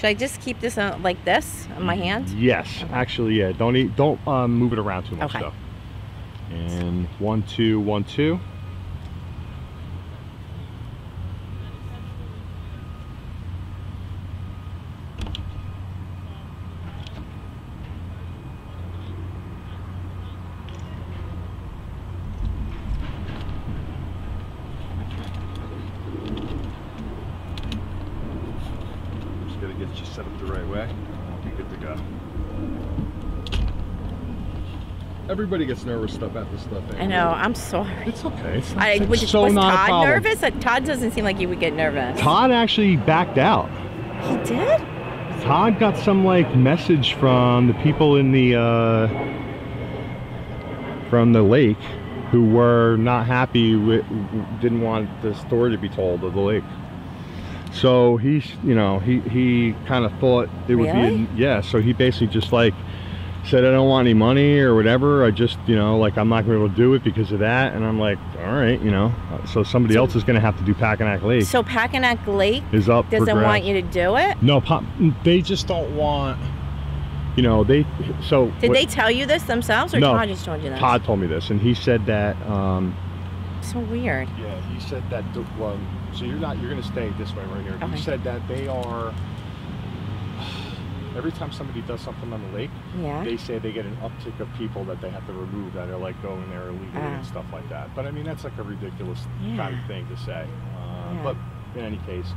Should I just keep this on, like this on my hand? Yes, actually, yeah. Don't eat, don't um, move it around too much Okay. though. And one, two, one, two. Just gotta get you set up the right way. I'll be good to go. Everybody gets nervous stuff at this stuff. I know. I'm sorry. It's okay. It's not, I, it's was, so was not a Todd problem. nervous? Todd doesn't seem like he would get nervous. Todd actually backed out. He did? Todd got some like message from the people in the uh, from the lake who were not happy with didn't want the story to be told of the lake. So he's you know he he kind of thought it would Really? be yeah. So he basically just like said I don't want any money or whatever. I just you know like I'm not going to be able to do it because of that. And I'm like all right you know. So somebody So- else is going to have to do Packanack Lake So Packanack Lake is up. doesn't want you to do it? No, pop, they just don't want. You know, they. So Did what- they tell you this themselves, or No, Todd just told you this? Todd told me this, and he said that. Um, So weird. yeah, he said that. Well, so you're not. You're going to stay this way right here. Okay. He said that they are. Every time somebody does something on the lake, Yeah. they say they get an uptick of people that they have to remove that are like going there illegally Ah. and stuff like that. But I mean, that's like a ridiculous kind of thing to say. Uh, Yeah. But in any case,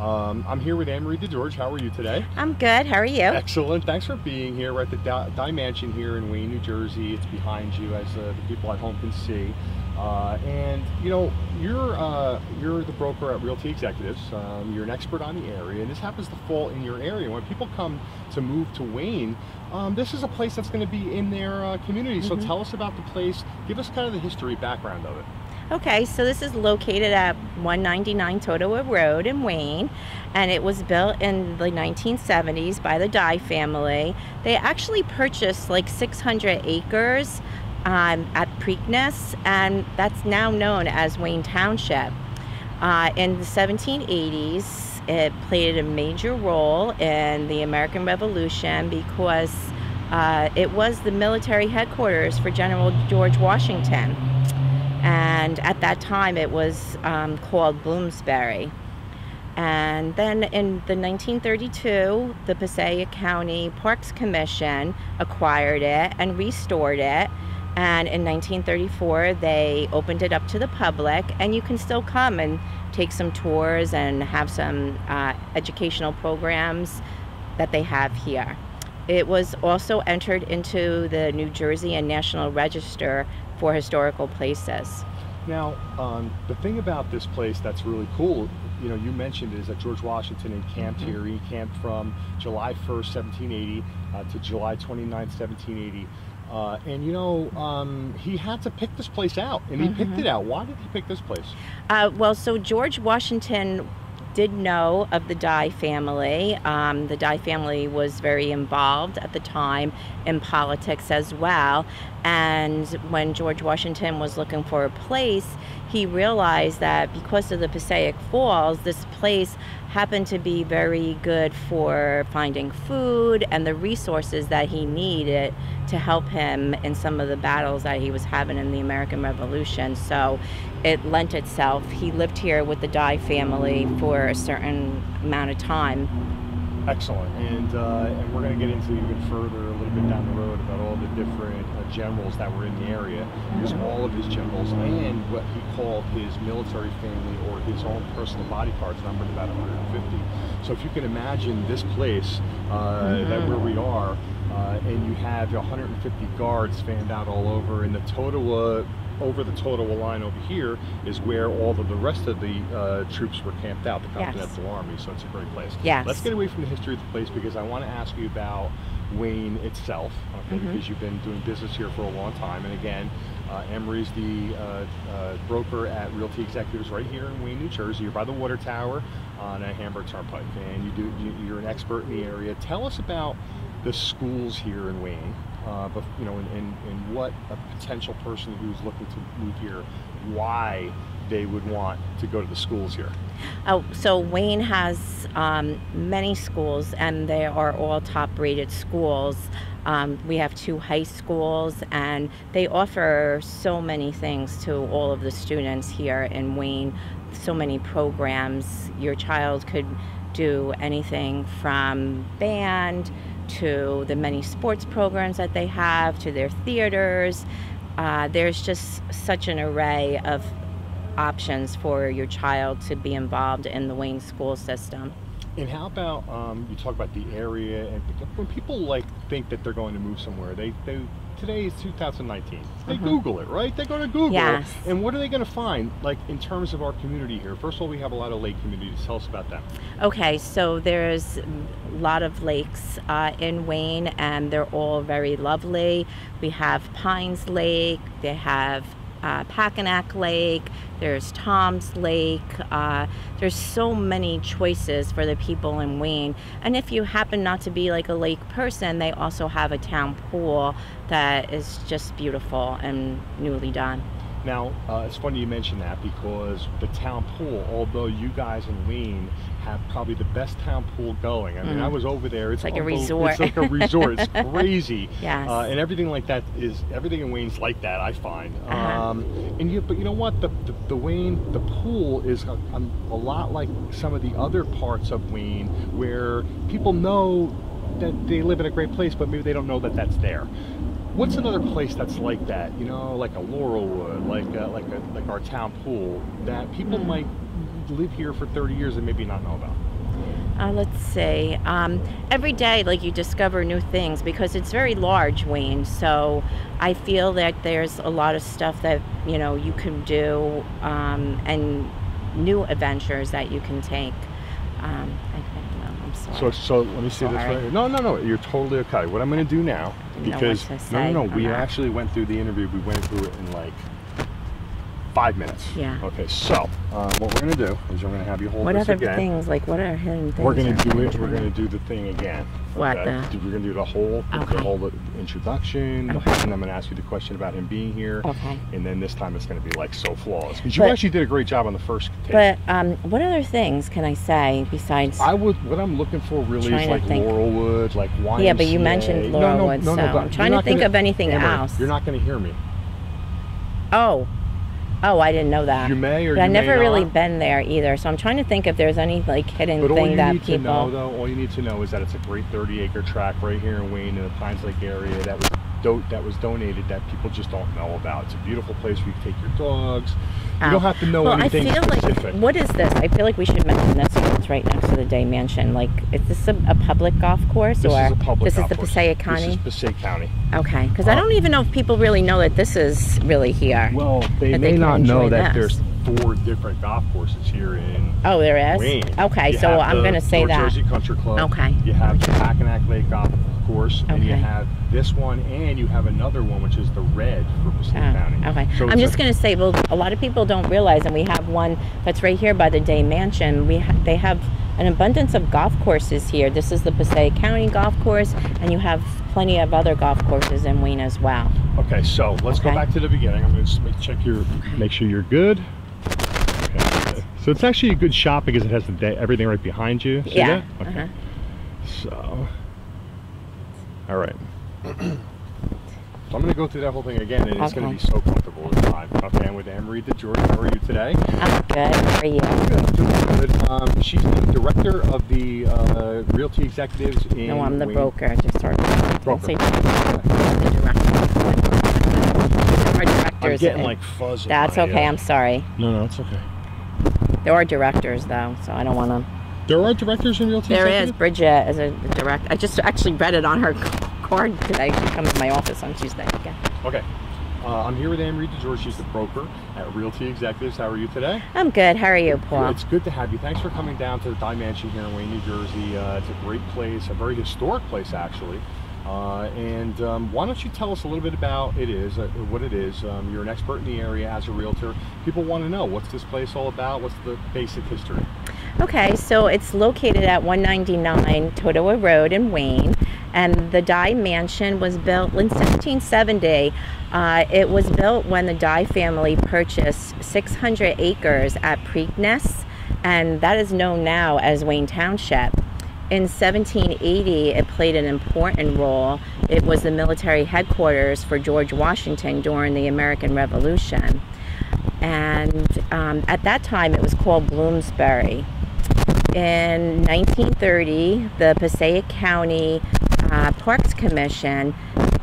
um, I'm here with Anne Marie DeGeorge. How are you today? I'm good. How are you? Excellent. Thanks for being here. We're at the Di Di Mansion here in Wayne, New Jersey. It's behind you, as uh, the people at home can see. Uh, and you know, you're uh, you're the broker at Realty Executives. Um, you're an expert on the area, and this happens to fall in your area. When people come to move to Wayne, um, this is a place that's going to be in their uh, community. So Mhm. tell us about the place. Give us kind of the history background of it. Okay, so this is located at 199 Totowa Road in Wayne, and it was built in the 1970s by the Dey family. They actually purchased like 600 acres um, at Preakness, and that's now known as Wayne Township. Uh, in the 1780s, it played a major role in the American Revolution because uh, it was the military headquarters for General George Washington and at that time it was um, called Bloomsbury. And then in the 1932, the Passaic County Parks Commission acquired it and restored it. And in 1934, they opened it up to the public, and you can still come and take some tours and have some uh, educational programs that they have here. It was also entered into the New Jersey and National Register for historical places. Now, um, the thing about this place that's really cool, you know, you mentioned is that George Washington encamped Mhm. here. He camped from July 1st, 1780 uh, to July 29th, 1780. Uh, and, you know, um, he had to pick this place out, and he picked Mhm. it out. Why did he pick this place? Uh, well, so George Washington did know of the Dey family. Um, the Dey family was very involved at the time in politics as well. And when George Washington was looking for a place, he realized that because of the Passaic Falls, this place happened to be very good for finding food and the resources that he needed to help him in some of the battles that he was having in the American Revolution. So it lent itself. He lived here with the Dey family for a certain amount of time. Excellent. And, uh, and we're going to get into even further a little bit down the road about all the different uh, generals that were in the area. All of his generals and what he called his military family or his own personal bodyguards numbered about 150. So if you can imagine this place, uh, that where we are, uh, and you have 150 guards fanned out all over, and the Totowa, over the Totowa line over here is where all of the rest of the uh, troops were camped out, the Yes. Continental Army. So it's a great place. Yes. Let's get away from the history of the place because I want to ask you about Wayne itself, okay? Mhm. Because you've been doing business here for a long time, and again, uh, Anne-Marie's the uh, uh, broker at Realty Executives right here in Wayne, New Jersey. You're by the water tower on a Hamburg Turnpike, and you do you, you're an expert in the area. Tell us about the schools here in Wayne, uh, but you know, and, and, and what a potential person who's looking to move here, why they would want to go to the schools here? Oh, so Wayne has um, many schools, and they are all top-rated schools. Um, we have two high schools, and they offer so many things to all of the students here in Wayne. So many programs. Your child could do anything from band to the many sports programs that they have to their theaters. Uh, there's just such an array of options for your child to be involved in the Wayne school system. And how about um, you talk about the area and when people like think that they're going to move somewhere, they, they today is 2019. They Mhm. Google it, right? They go to Google. Yes. And what are they going to find? Like in terms of our community here. First of all, we have a lot of lake communities. Tell us about that. Okay, so there's a lot of lakes uh, in Wayne, and they're all very lovely. We have Pines Lake, they have uh, Packanack Lake, there's Tom's Lake. Uh, there's so many choices for the people in Wayne. And if you happen not to be like a lake person, they also have a town pool that is just beautiful and newly done. Now, uh, it's funny you mention that because the town pool, although you guys in Wayne have probably the best town pool going. I mean, Mm. I was over there. It's, like a resort. It's like a resort. It's crazy. Yes. Uh, and everything like that is everything in Wayne's like that. I find. Uh-huh. Um, and you, but you know what? The, the, the Wayne, the pool is a, a, a lot like some of the other parts of Wayne where people know that they live in a great place, but maybe they don't know that that's there. What's another place that's like that? You know, like a Laurelwood, like a, like a, like our town pool that people Mm. might live here for 30 years and maybe not know about. Uh, let's see. Um, every day, like you discover new things because it's very large, Wayne. So I feel that there's a lot of stuff that you know you can do um, and new adventures that you can take. Um, I don't know. I'm sorry. So, so let me see this right here. No, no, no. You're totally okay. What I'm going to do now, Didn't know what because no, no, no. We actually went through the interview. We went through it in like five minutes. Yeah. Okay. So, uh, what we're going to do is we're going to have you hold what this other things? Like what are hidden things? We're gonna do it. We're going to do the thing again. What okay? the- We're going to do the whole, the whole introduction, Okay. and I'm going to ask you the question about him being here. Okay. And then this time it's going to be like so flawless because you But- actually did a great job on the first take. But um, what other things can I say besides? I would. What I'm looking for really is like think. Laurelwood, like YMCA. Yeah, but you mentioned No, no, Laurelwood, no, no, so but I'm trying to think gonna- of anything Amber, else. You're not going to hear me. Oh, oh, I didn't know that. You may or But you I've may never really not. been there either, so I'm trying to think if there's any like hidden But all thing you that need to know, though, all you need to know is that it's a great 30-acre tract right here in Wayne, in the Pines Lake area. That was do- that was donated that people just don't know about. It's a beautiful place where you can take your dogs. You don't have to know well, anything I feel specific. like what is this? I feel like we should mention this. It's right next to the Dey Mansion. Like, is this a, a public golf course this or is a public this is golf the course. Passaic This County? is Passaic County. Okay, because I Uh, don't even know if people really know that this is really here. Well, they may they not know that this. there's four different golf courses here in oh, there is. Wayne. Okay, You so I'm going to say North that. Jersey Country Club. Okay. You have the Packanack Lake Golf Course, and you have this one, and you have another one, which is the Red for Passaic Oh, County. okay. So I'm just going to say, well, a lot of people don't realize, and we have one that's right here by the Dey Mansion. We ha- they have an abundance of golf courses here. This is the Passaic County Golf Course, and you have plenty of other golf courses in Wayne as well. Okay, so let's go back to the beginning. I'm going to just make, check your, make sure you're good. Okay. So it's actually a good shot because it has the day, everything right behind you. See yeah. that? Okay. uh-huh. So, all right. So I'm going to go through that whole thing again, and it's going to be so comfortable this time. Okay, I'm with Anne-Marie DeGeorge. How are you today? I'm good. How are you? Good, doing good. Um, she's the director of the uh, Realty Executives in No, I'm the Wayne. broker. I just sort of Broker. say the director. There are I'm getting in- like fuzz. That's okay. uh, I'm sorry. No, no, it's okay. There are directors though, so I don't want to. There are directors in Realty There is Executives? Bridget as a director. I just actually read it on her card today. She comes to my office on Tuesday. Okay. Okay. Uh, I'm here with Anne-Marie DeGeorge. She's the broker at Realty Executives. How are you today? I'm good. How are you, Paul? It's good to have you. Thanks for coming down to the Dey Mansion here in Wayne, New Jersey. Uh, it's a great place, a very historic place, actually. Uh, and um, why don't you tell us a little bit about it is, uh, what it is. Um, you're an expert in the area as a realtor. People want to know what's this place all about. What's the basic history? Okay, so it's located at 199 Totowa Road in Wayne, And the Dey Mansion was built in 1770. Uh, it was built when the Dey family purchased 600 acres at Preakness, and that is known now as Wayne Township. In 1780, it played an important role. It was the military headquarters for George Washington during the American Revolution. And um, at that time, it was called Bloomsbury. In 1930, the Passaic County uh, Parks Commission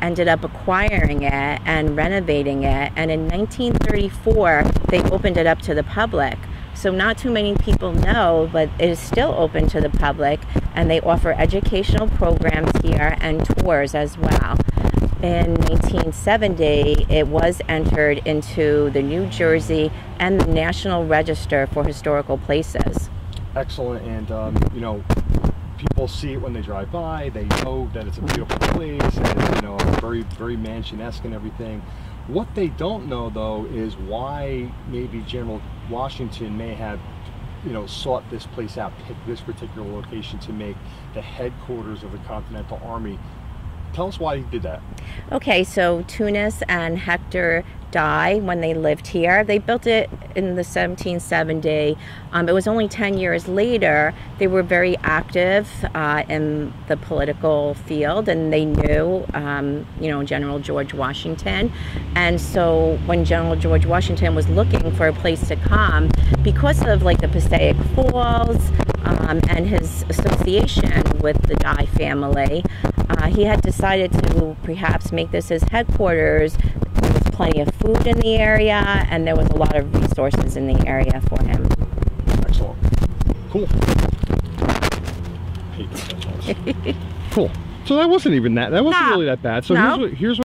ended up acquiring it and renovating it. And in 1934, they opened it up to the public. So, not too many people know, but it is still open to the public, and they offer educational programs here and tours as well. In 1970, it was entered into the New Jersey and the National Register for Historical Places. Excellent, and um, you know, people see it when they drive by. They know that it's a beautiful place, and you know, very, very mansion-esque and everything. What they don't know, though, is why maybe General Washington may have, you know, sought this place out, picked this particular location to make the headquarters of the Continental Army. Tell us why he did that. Okay, so Tunis and Hector Dey when they lived here. They built it in the 1770. Um, it was only 10 years later. They were very active uh, in the political field, and they knew, um, you know, General George Washington. And so when General George Washington was looking for a place to come, because of like the Passaic Falls um, and his association with the Dey family, uh, he had decided to perhaps make this his headquarters plenty of food in the area, and there was a lot of resources in the area for him. Excellent. Cool. cool. So that wasn't even that. That wasn't No. really that bad. So No. here's what here's